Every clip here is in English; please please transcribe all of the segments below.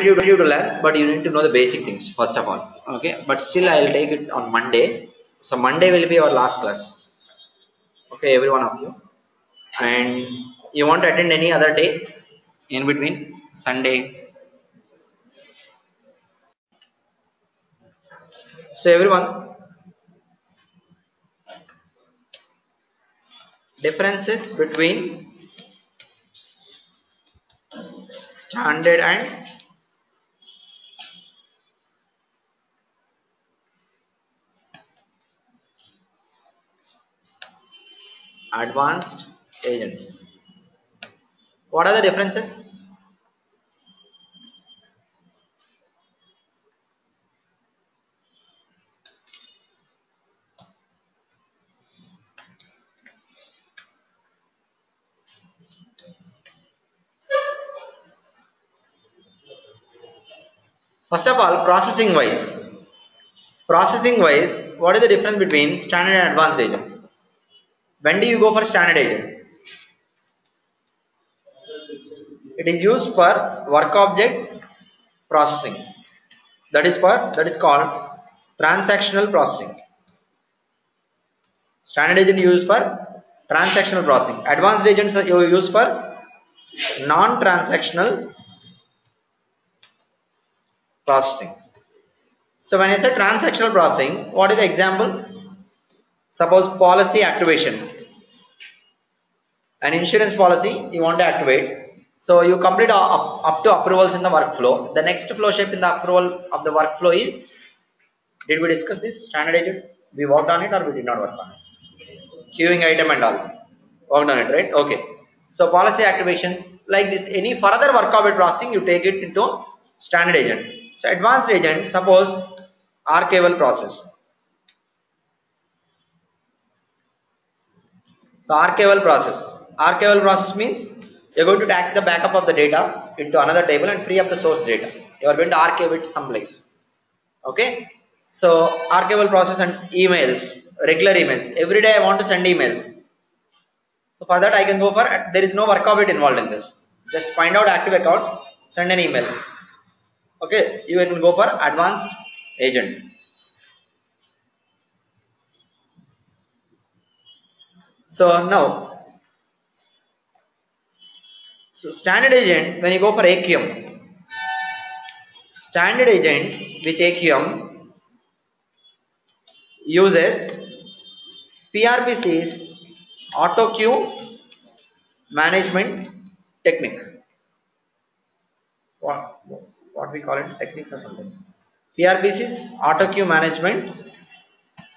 you to learn, but you need to know the basic things first of all. Okay, but still I will take it on Monday. So Monday will be our last class. Okay, every one of you. And you want to attend any other day in between Sunday. So everyone, differences between standard and advanced agents. What are the differences? First of all, processing wise. Processing wise, what is the difference between standard and advanced agent? When do you go for standard agent? It is used for work object processing. That is for that is called transactional processing. Standard agent used for transactional processing. Advanced agents are used for non-transactional processing. So when I say transactional processing, what is the example? Suppose policy activation. An insurance policy you want to activate. So you complete up, up to approvals in the workflow. The next flow shape in the approval of the workflow is, did we discuss this standard agent? We worked on it or we did not work on it? Queuing item and all. Worked on it, right? Okay. So policy activation like this, any further work object processing, you take it into standard agent. So advanced agent, suppose archival process. So archival process. Archival process means you're going to take the backup of the data into another table and free up the source data. You are going to archive it someplace. Okay. So archival process and emails, regular emails. Every day I want to send emails. So for that I can go for, there is no work object involved in this. Just find out active accounts, send an email. Okay. You can go for advanced agent. So now, so standard agent when you go for AQM, standard agent with AQM uses PRPC's auto queue management technique. What, what we call it technique or something. PRPC's auto queue management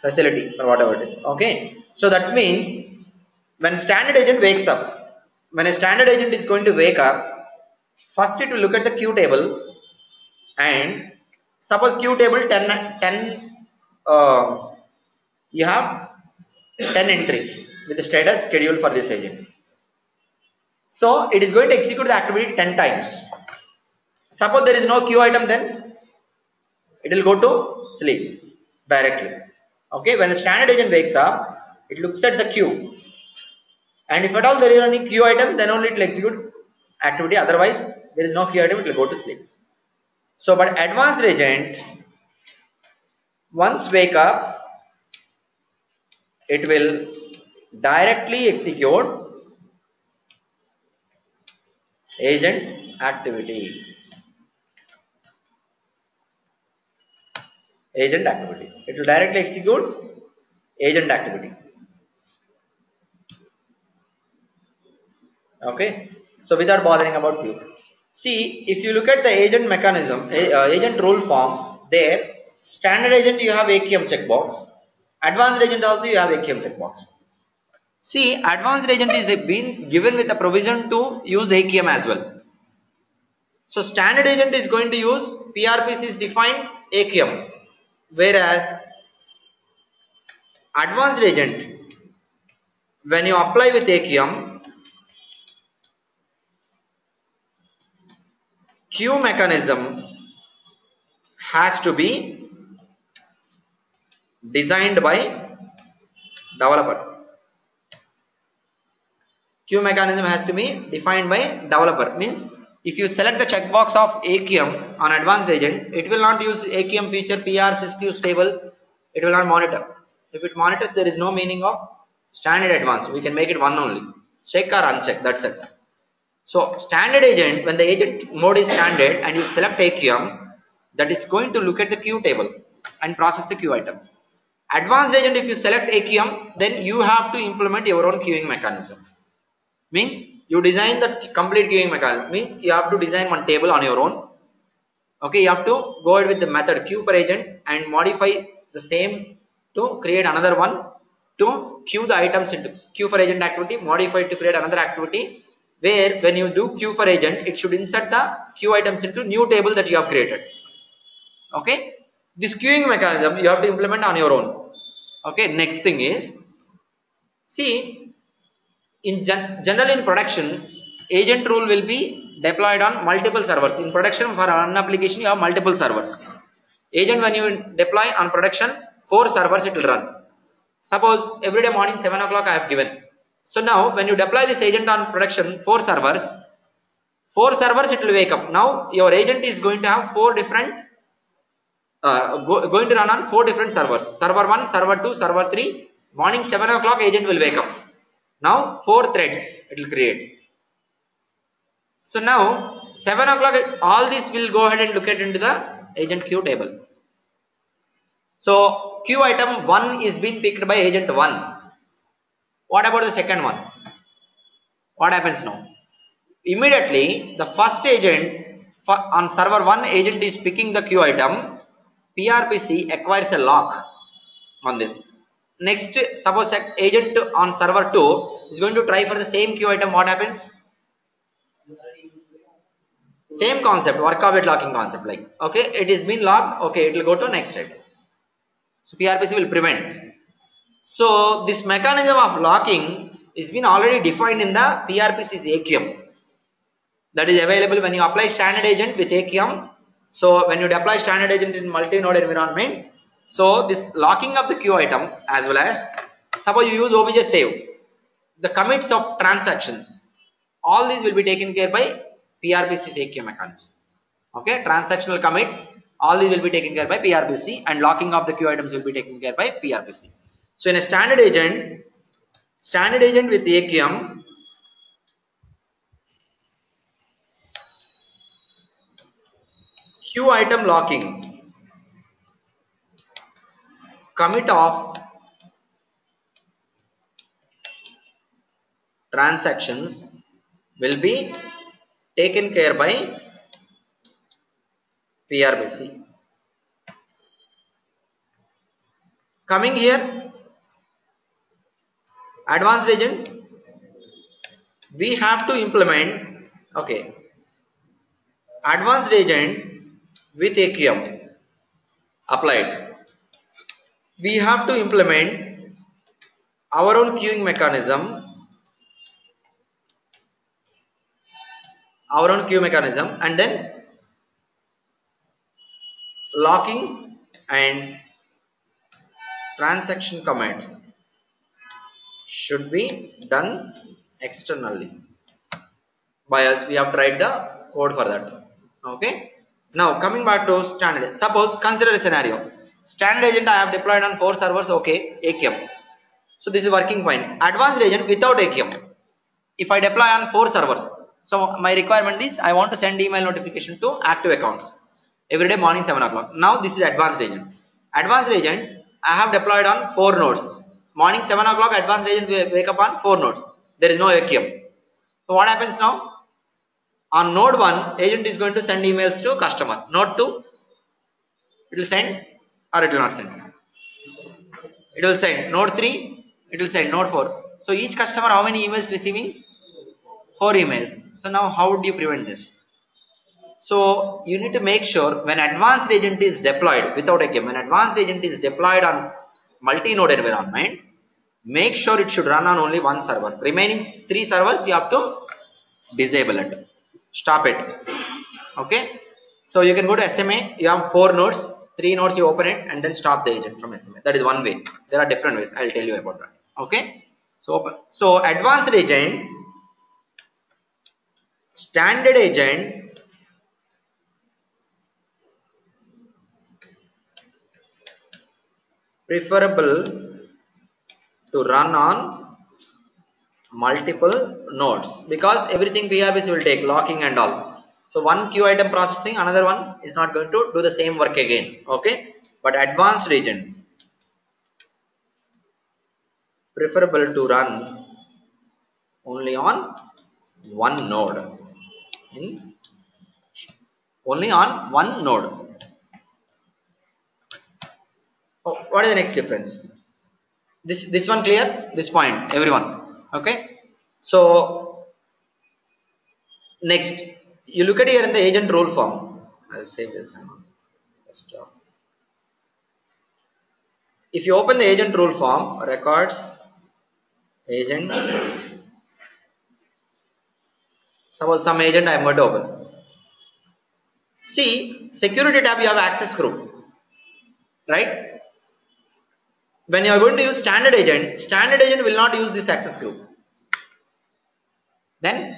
facility or whatever it is. Okay. So that means when standard agent wakes up, when a standard agent is going to wake up, first it will look at the queue table and suppose queue table 10, 10 uh, you have 10 entries with the status schedule for this agent. So it is going to execute the activity 10 times. Suppose there is no queue item then it will go to sleep directly. Okay, when the standard agent wakes up, it looks at the queue and if at all there is any queue item then only it will execute activity. Otherwise there is no queue item it will go to sleep. So but advanced agent once wake up it will directly execute agent activity. Agent activity. It will directly execute agent activity okay? So without bothering about queue see if you look at the agent mechanism uh, agent rule form there standard agent you have AQM checkbox advanced agent also you have AQM checkbox. See advanced agent is being given with a provision to use AQM as well. So standard agent is going to use PRPC is defined AQM whereas advanced agent when you apply with AQM queue mechanism has to be designed by developer queue mechanism has to be defined by developer means if you select the checkbox of AQM on advanced agent, it will not use AQM feature PR sysq stable. It will not monitor. If it monitors, there is no meaning of standard advanced. We can make it one only. Check or uncheck. That's it. So standard agent, when the agent mode is standard and you select AQM, that is going to look at the queue table and process the queue items. Advanced agent, if you select AQM, then you have to implement your own queuing mechanism. Means you design the complete queuing mechanism means you have to design one table on your own okay you have to go ahead with the method queue for agent and modify the same to create another one to queue the items into queue for agent activity modify it to create another activity where when you do queue for agent it should insert the queue items into new table that you have created. Okay? This queuing mechanism you have to implement on your own. Okay? Next thing is see in gen generally in production agent rule will be deployed on multiple servers. In production for one application you have multiple servers. Agent when you deploy on production four servers it will run. Suppose every day morning 7 o'clock i have given so now when you deploy this agent on production four servers four servers it will wake up now your agent is going to have four different uh, go, going to run on four different servers server 1 server 2 server 3 morning 7 o'clock agent will wake up now four threads it will create. So now 7 o'clock all these will go ahead and look at into the agent queue table. So queue item 1 is being picked by agent 1. What about the second one? What happens now? Immediately the first agent on server 1 agent is picking the queue item. PRPC acquires a lock on this next suppose agent on server 2 is going to try for the same queue item what happens same concept work object locking concept like okay it is been locked okay it will go to next step so prpc will prevent so this mechanism of locking is been already defined in the prpc's aqm that is available when you apply standard agent with aqm so when you deploy standard agent in multi-node environment so this locking of the queue item as well as suppose you use obj save the commits of transactions all these will be taken care by PRPC AQM mechanism. Okay, transactional commit all these will be taken care by PRPC and locking of the queue items will be taken care by PRPC. So in a standard agent, standard agent with AQM queue item locking commit of transactions will be taken care by PRPC. Coming here, advanced agent, we have to implement, okay, advanced agent with AQM applied. We have to implement our own queuing mechanism our own queue mechanism and then locking and transaction command should be done externally by us we have to write the code for that okay now coming back to standard suppose consider a scenario Standard agent I have deployed on four servers. Okay, AQM. So this is working fine. Advanced agent without AQM. If I deploy on four servers, so my requirement is I want to send email notification to active accounts every day morning 7 o'clock. Now this is advanced agent. Advanced agent I have deployed on four nodes. Morning 7 o'clock advanced agent wake up on four nodes. There is no AQM. So what happens now? On node 1 agent is going to send emails to customer. Node 2 it will send or it will not send it will send node 3 it will send node 4 so each customer how many emails receiving four emails so now how would you prevent this so you need to make sure when advanced agent is deployed without a game when advanced agent is deployed on multi-node environment make sure it should run on only one server remaining three servers you have to disable it stop it okay so you can go to SMA you have four nodes three nodes you open it and then stop the agent from SMA. That is one way. There are different ways. I'll tell you about that. Okay. So. So advanced agent. standard agent preferable to run on multiple nodes because everything PRPC will take locking and all. So one queue item processing, another one is not going to do the same work again. Okay, but advanced region preferable to run only on one node in only on one node. What is the next difference? This this one clear? This point, everyone. Okay? So next you look at here in the agent rule form. I'll save this uh, if you open the agent rule form records agent. Suppose some agent i am going to open. See security tab you have access group. Right when you are going to use standard agent, standard agent will not use this access group. Then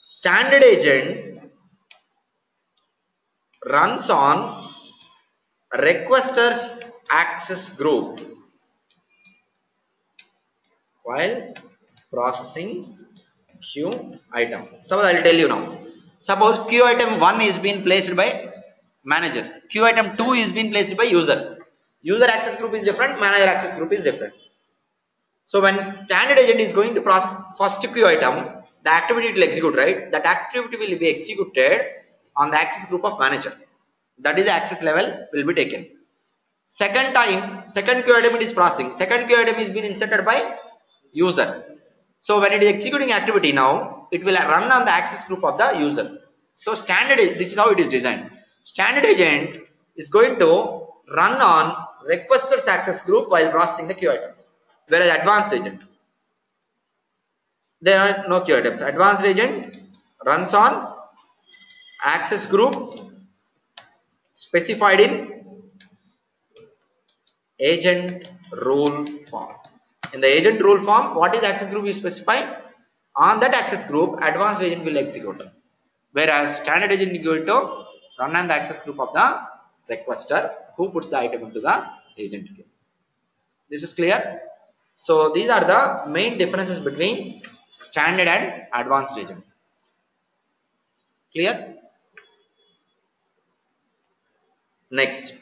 standard agent runs on requester's access group while processing queue item. Suppose I will tell you now. Suppose queue item 1 is being placed by manager. Queue item 2 is being placed by user user access group is different manager access group is different. So when standard agent is going to process first queue item the activity will execute right? That activity will be executed on the access group of manager. That is the access level will be taken. Second time second queue item is processing. Second queue item is being inserted by user. So when it is executing activity now it will run on the access group of the user. So standard this is how it is designed. Standard agent is going to run on requesters access group while processing the queue items. Whereas advanced agent, there are no queue items. Advanced agent runs on access group specified in agent rule form. In the agent rule form, what is access group you specify? On that access group, advanced agent will execute. Whereas standard agent to run on the access group of the requester who puts the item into the agent queue. This is clear? So these are the main differences between standard and advanced agent. Clear? Next.